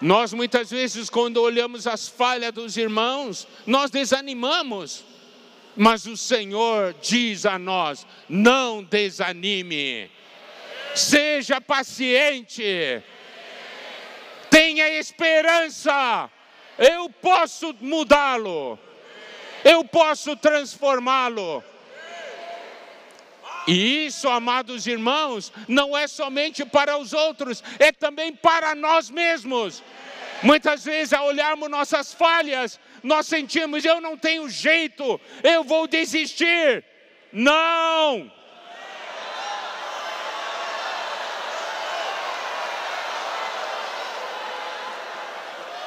Nós muitas vezes, quando olhamos as falhas dos irmãos, nós desanimamos. Mas o Senhor diz a nós: não desanime, seja paciente, tenha esperança, eu posso mudá-lo, eu posso transformá-lo. E isso, amados irmãos, não é somente para os outros, é também para nós mesmos. Muitas vezes, ao olharmos nossas falhas, nós sentimos: eu não tenho jeito, eu vou desistir. Não!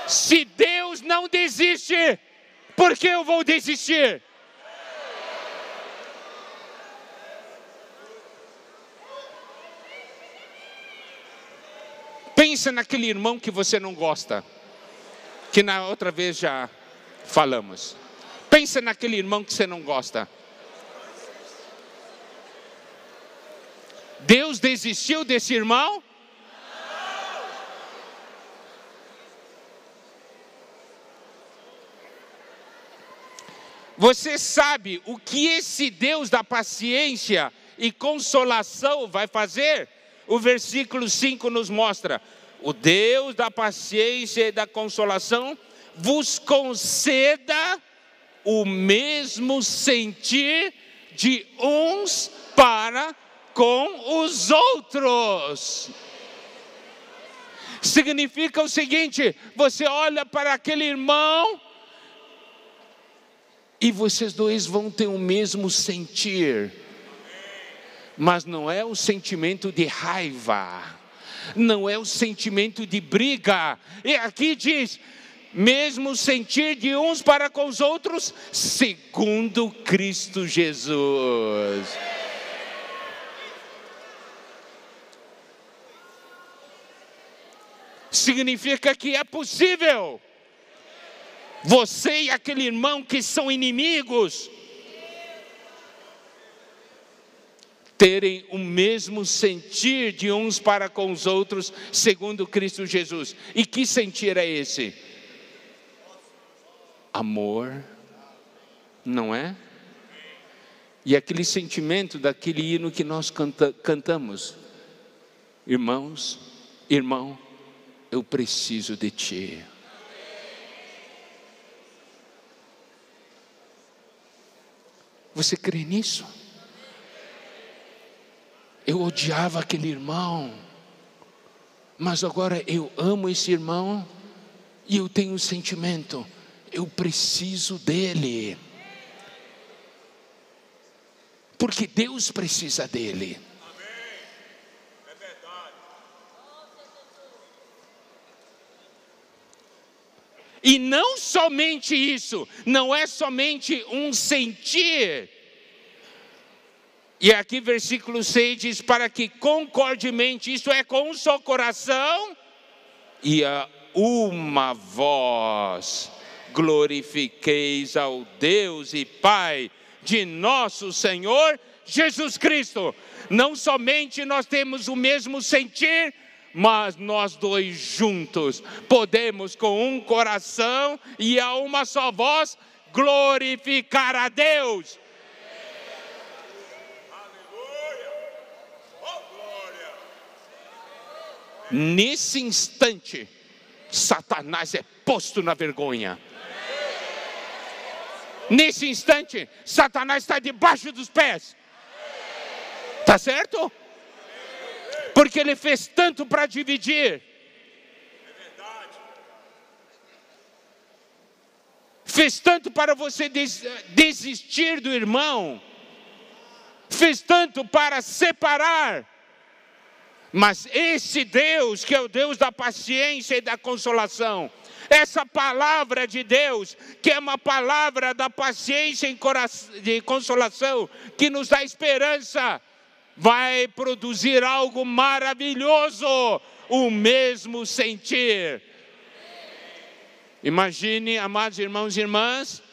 Se Deus não desiste, por que eu vou desistir? Pensa naquele irmão que você não gosta, que na outra vez já falamos. Pensa naquele irmão que você não gosta. Deus desistiu desse irmão? Você sabe o que esse Deus da paciência e consolação vai fazer? O versículo 5 nos mostra: o Deus da paciência e da consolação vos conceda o mesmo sentir de uns para com os outros. Significa o seguinte: você olha para aquele irmão e vocês dois vão ter o mesmo sentir. Mas não é o sentimento de raiva, não é o sentimento de briga. E aqui diz: mesmo sentir de uns para com os outros, segundo Cristo Jesus. Significa que é possível você e aquele irmão que são inimigos terem o mesmo sentir de uns para com os outros, segundo Cristo Jesus. E que sentir é esse? Amor, não é? E aquele sentimento daquele hino que nós canta, cantamos, irmãos, irmão, eu preciso de ti. Você crê nisso? Eu odiava aquele irmão, mas agora eu amo esse irmão e eu tenho um sentimento, eu preciso dele. Porque Deus precisa dele. E não somente isso, não é somente um sentir. E aqui versículo 6 diz: para que concordemente, isto é, com um só coração e a uma voz, glorifiqueis ao Deus e Pai de nosso Senhor Jesus Cristo. Não somente nós temos o mesmo sentir, mas nós dois juntos podemos, com um coração e a uma só voz, glorificar a Deus. Nesse instante, Satanás é posto na vergonha. Nesse instante, Satanás está debaixo dos pés. Tá certo? porque ele fez tanto para dividir. Fez tanto para você desistir do irmão, fez tanto para separar. Mas esse Deus, que é o Deus da paciência e da consolação, essa palavra de Deus, que é uma palavra da paciência e de consolação, que nos dá esperança, vai produzir algo maravilhoso, o mesmo sentir. Imagine, amados irmãos e irmãs,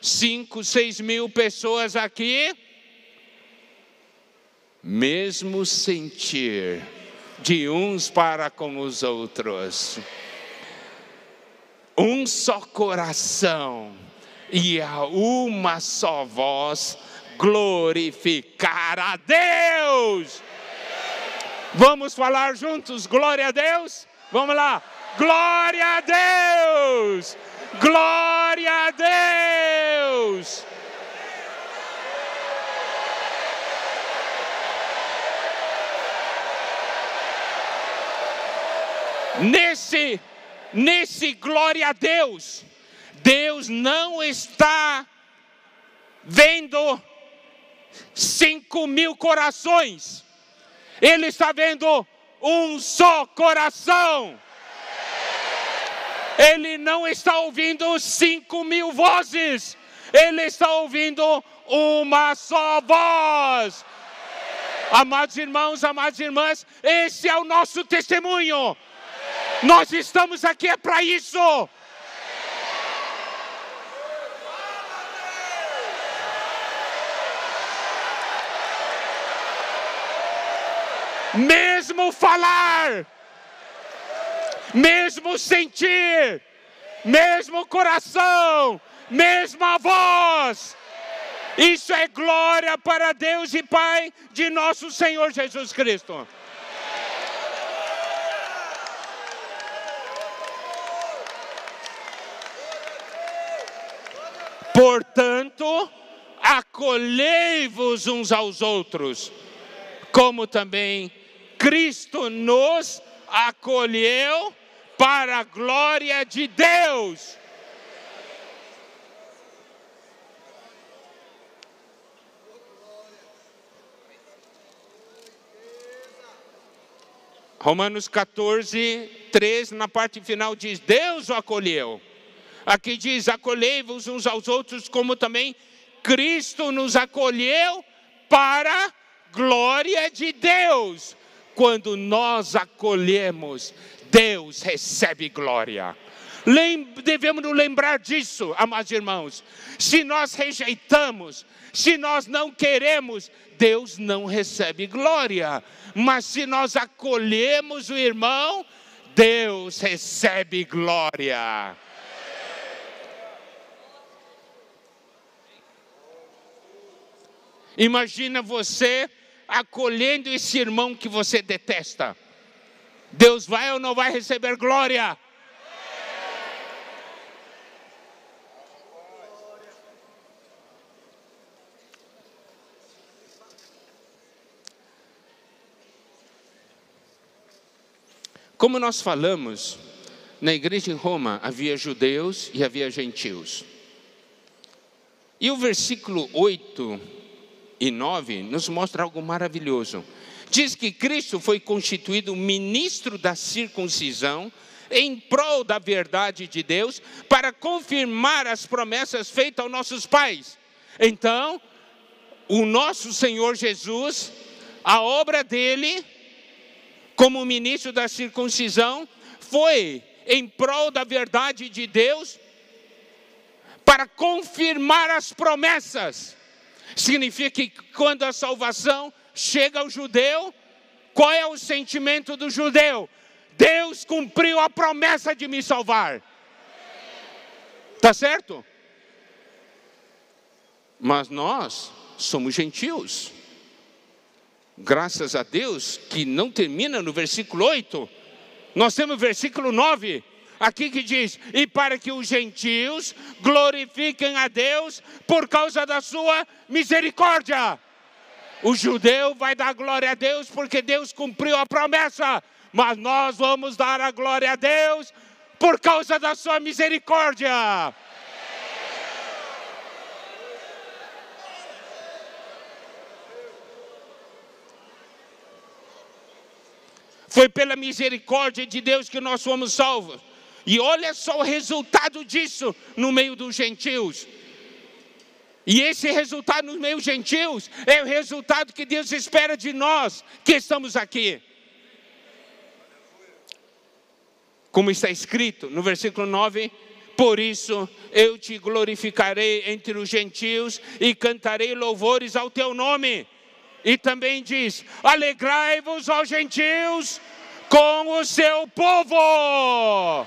cinco, seis mil pessoas aqui, mesmo sentir de uns para com os outros. um só coração e a uma só voz glorificar a Deus. Vamos falar juntos, glória a Deus? Vamos lá, glória a Deus, glória a Deus. Nesse, nesse glória a Deus, Deus não está vendo cinco mil corações, Ele está vendo um só coração. Ele não está ouvindo cinco mil vozes, Ele está ouvindo uma só voz. Amados irmãos, amadas irmãs, esse é o nosso testemunho. Nós estamos aqui é para isso. Mesmo falar, mesmo sentir, mesmo coração, mesma voz. Isso é glória para Deus e Pai de nosso Senhor Jesus Cristo. Portanto, acolhei-vos uns aos outros, como também Cristo nos acolheu para a glória de Deus. Romanos 14, 3, na parte final diz: Deus o acolheu. Aqui diz: acolhei-vos uns aos outros, como também Cristo nos acolheu para glória de Deus. Quando nós acolhemos, Deus recebe glória. devemos nos lembrar disso, amados irmãos. Se nós rejeitamos, se nós não queremos, Deus não recebe glória. Mas se nós acolhemos o irmão, Deus recebe glória. Imagina você acolhendo esse irmão que você detesta. Deus vai ou não vai receber glória? Como nós falamos, na igreja em Roma havia judeus e havia gentios. E o versículo 8 e 9 nos mostra algo maravilhoso. Diz que Cristo foi constituído ministro da circuncisão em prol da verdade de Deus para confirmar as promessas feitas aos nossos pais. Então, o nosso Senhor Jesus, a obra dele, como ministro da circuncisão, foi em prol da verdade de Deus para confirmar as promessas Significa que quando a salvação chega ao judeu, qual é o sentimento do judeu? Deus cumpriu a promessa de me salvar. Tá certo? Mas nós somos gentios. Graças a Deus que não termina no versículo 8. Nós temos o versículo 9 aqui que diz: e para que os gentios glorifiquem a Deus por causa da sua misericórdia. O judeu vai dar glória a Deus porque Deus cumpriu a promessa, mas nós vamos dar a glória a Deus por causa da sua misericórdia. Foi pela misericórdia de Deus que nós fomos salvos. E olha só o resultado disso no meio dos gentios. E esse resultado no meio dos gentios é o resultado que Deus espera de nós que estamos aqui. Como está escrito no versículo 9: Por isso eu te glorificarei entre os gentios e cantarei louvores ao teu nome. E também diz: Alegrai-vos aos gentios com o seu povo.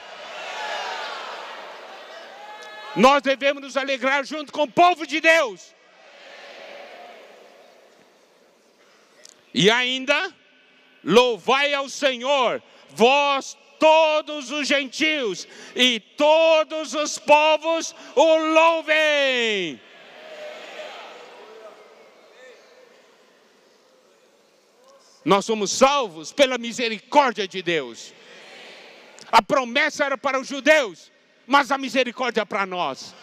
Nós devemos nos alegrar junto com o povo de Deus. E ainda, louvai ao Senhor, vós todos os gentios e todos os povos o louvem. Nós somos salvos pela misericórdia de Deus. A promessa era para os judeus, mas a misericórdia é para nós.